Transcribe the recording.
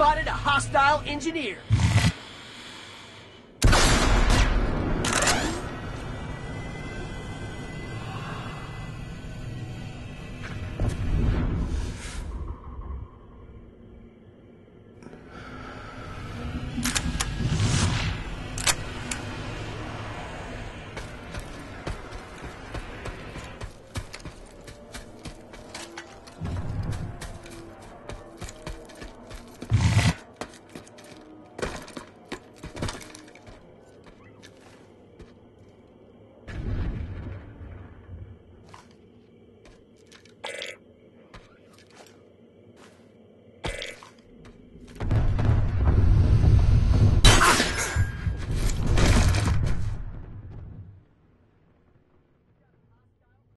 spotted a hostile engineer.